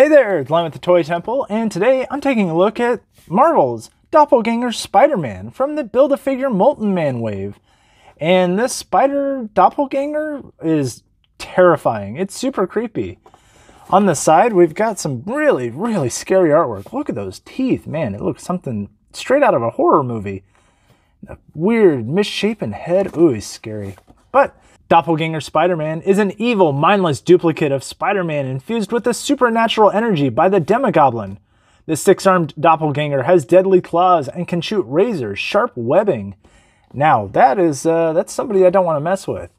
Hey there, it's Glenn with the Toy Temple, and today I'm taking a look at Marvel's Doppelganger Spider-Man from the Build-A-Figure Molten Man wave. And this spider doppelganger is terrifying. It's super creepy. On the side, we've got some really, really scary artwork. Look at those teeth. Man, it looks something straight out of a horror movie. A weird, misshapen head. Ooh, he's scary. But Doppelganger Spider-Man is an evil, mindless duplicate of Spider-Man infused with a supernatural energy by the Demogoblin. The six-armed doppelganger has deadly claws and can shoot razors, sharp webbing. Now, that is, uh, that's somebody I don't want to mess with.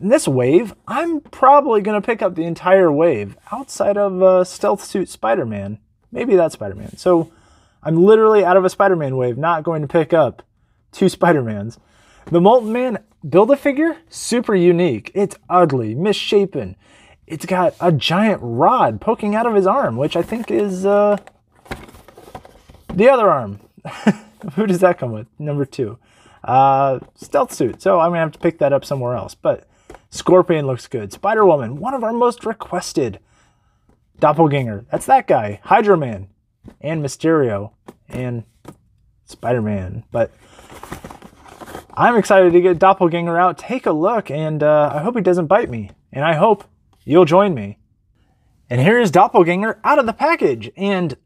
In this wave, I'm probably going to pick up the entire wave outside of uh, Stealth Suit Spider-Man. Maybe that's Spider-Man. So I'm literally out of a Spider-Man wave, not going to pick up two Spider-Mans. The Molten Man Build-A-Figure, super unique. It's ugly, misshapen. It's got a giant rod poking out of his arm, which I think is uh, the other arm. Who does that come with? Number two. Uh, stealth suit. So I'm going to have to pick that up somewhere else. But Scorpion looks good. Spider Woman, one of our most requested. Doppelganger. That's that guy. Hydro Man. And Mysterio. And Spider Man. But I'm excited to get Doppelganger out, take a look, and uh, I hope he doesn't bite me. And I hope you'll join me. And here is Doppelganger out of the package, and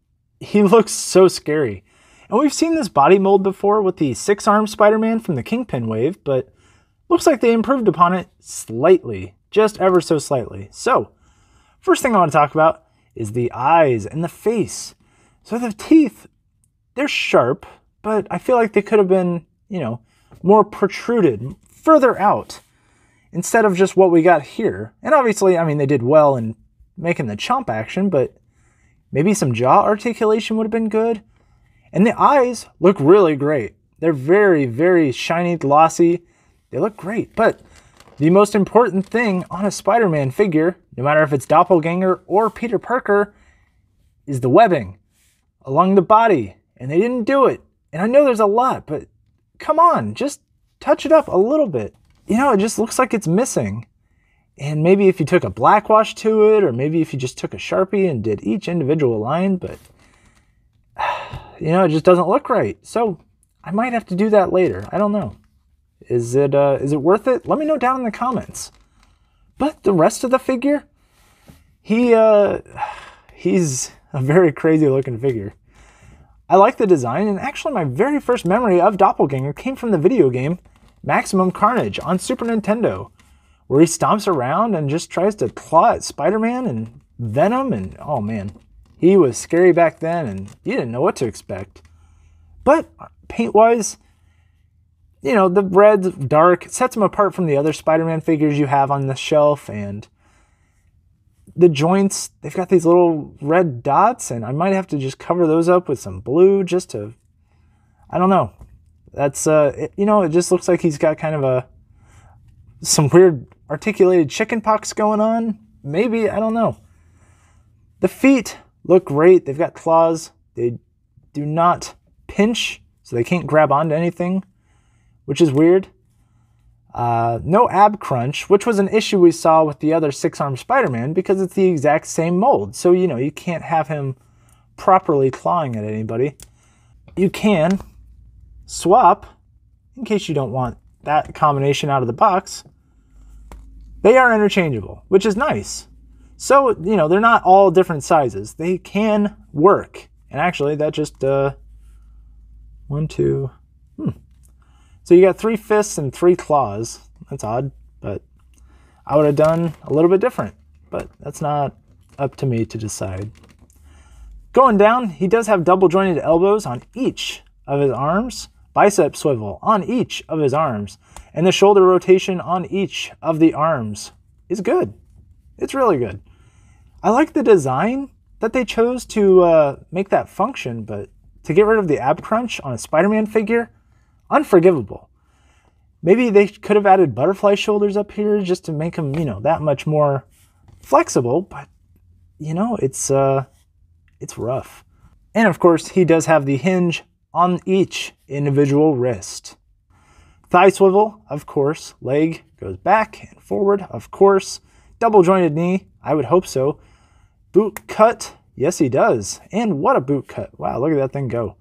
he looks so scary. And we've seen this body mold before with the six-armed Spider-Man from the Kingpin wave, but looks like they improved upon it slightly, just ever so slightly. So, first thing I want to talk about is the eyes and the face. So the teeth, they're sharp, but I feel like they could have been, you know, more protruded, further out, instead of just what we got here. And obviously, I mean, they did well in making the chomp action, but maybe some jaw articulation would have been good. And the eyes look really great. They're very, very shiny, glossy. They look great. But the most important thing on a Spider Man figure, no matter if it's Doppelganger or Peter Parker, is the webbing along the body. And they didn't do it. And I know there's a lot, but come on, just touch it up a little bit. You know, it just looks like it's missing. And maybe if you took a black wash to it, or maybe if you just took a Sharpie and did each individual line, but you know, it just doesn't look right. So I might have to do that later. I don't know. Is it uh, is it worth it? Let me know down in the comments. But the rest of the figure, he uh, he's a very crazy looking figure. I like the design, and actually my very first memory of Doppelganger came from the video game Maximum Carnage on Super Nintendo, where he stomps around and just tries to claw at Spider-Man and Venom, and oh man, he was scary back then, and you didn't know what to expect. But uh, paint-wise, you know, the red, dark, sets him apart from the other Spider-Man figures you have on the shelf, and the joints, they've got these little red dots, and I might have to just cover those up with some blue just to, I don't know. That's, uh, it, you know, it just looks like he's got kind of a, some weird articulated chicken pox going on. Maybe, I don't know. The feet look great. They've got claws. They do not pinch, so they can't grab onto anything, which is weird. Uh, no ab crunch, which was an issue we saw with the other six armed Spider Man because it's the exact same mold. So, you know, you can't have him properly clawing at anybody. You can swap, in case you don't want that combination out of the box. They are interchangeable, which is nice. So, you know, they're not all different sizes. They can work. And actually, that just, uh, one, two, so you got three fists and three claws. That's odd, but I would have done a little bit different, but that's not up to me to decide. Going down, he does have double jointed elbows on each of his arms, bicep swivel on each of his arms, and the shoulder rotation on each of the arms is good. It's really good. I like the design that they chose to uh, make that function, but to get rid of the ab crunch on a Spider Man figure, unforgivable. Maybe they could have added butterfly shoulders up here just to make them, you know, that much more flexible, but you know, it's uh it's rough. And of course, he does have the hinge on each individual wrist. Thigh swivel, of course. Leg goes back and forward, of course. Double jointed knee, I would hope so. Boot cut Yes, he does. And what a boot cut. Wow, look at that thing go.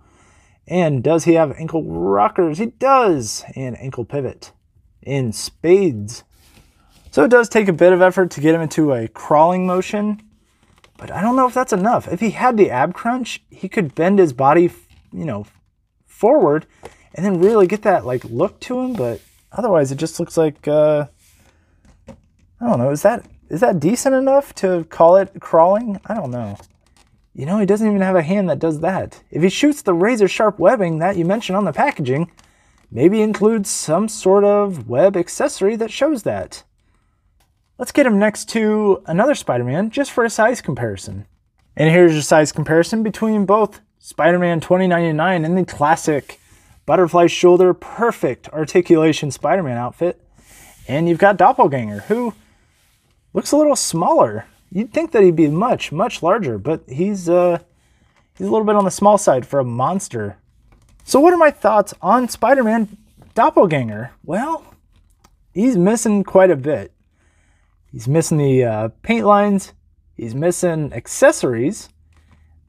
And does he have ankle rockers? He does. And ankle pivot in spades. So it does take a bit of effort to get him into a crawling motion, but I don't know if that's enough. If he had the ab crunch, he could bend his body, you know, forward and then really get that like look to him, but otherwise it just looks like uh I don't know, is that is that decent enough to call it crawling? I don't know. You know, he doesn't even have a hand that does that. If he shoots the razor sharp webbing that you mentioned on the packaging, maybe includes some sort of web accessory that shows that. Let's get him next to another Spider-Man just for a size comparison. And here's your size comparison between both Spider-Man 2099 and the classic butterfly shoulder, perfect articulation Spider-Man outfit. And you've got Doppelganger, who looks a little smaller. You'd think that he'd be much, much larger, but he's uh, he's a little bit on the small side for a monster. So what are my thoughts on Spider-Man Doppelganger? Well, he's missing quite a bit. He's missing the uh, paint lines. He's missing accessories.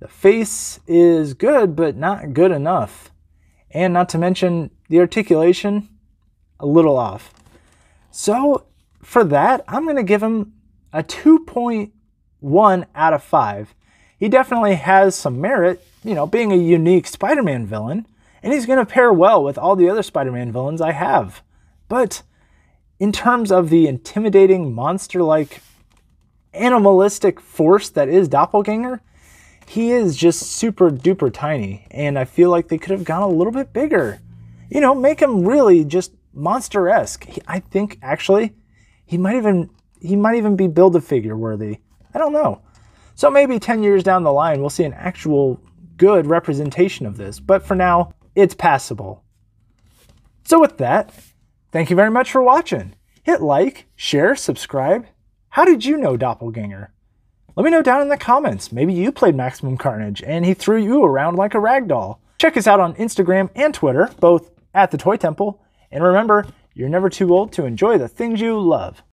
The face is good, but not good enough. And not to mention the articulation, a little off. So for that, I'm going to give him a 2.1 out of 5. He definitely has some merit, you know, being a unique Spider Man villain, and he's going to pair well with all the other Spider Man villains I have. But in terms of the intimidating monster like animalistic force that is Doppelganger, he is just super duper tiny. And I feel like they could have gone a little bit bigger. You know, make him really just monster esque. I think actually he might even he might even be build a figure worthy. I don't know. So maybe 10 years down the line we'll see an actual good representation of this. But for now, it's passable. So with that, Thank you very much for watching. Hit like, share, subscribe. How did you know Doppelganger? Let me know down in the comments. Maybe you played Maximum Carnage and he threw you around like a rag doll. Check us out on Instagram and Twitter, both at the Toy Temple. And remember, you're never too old to enjoy the things you love.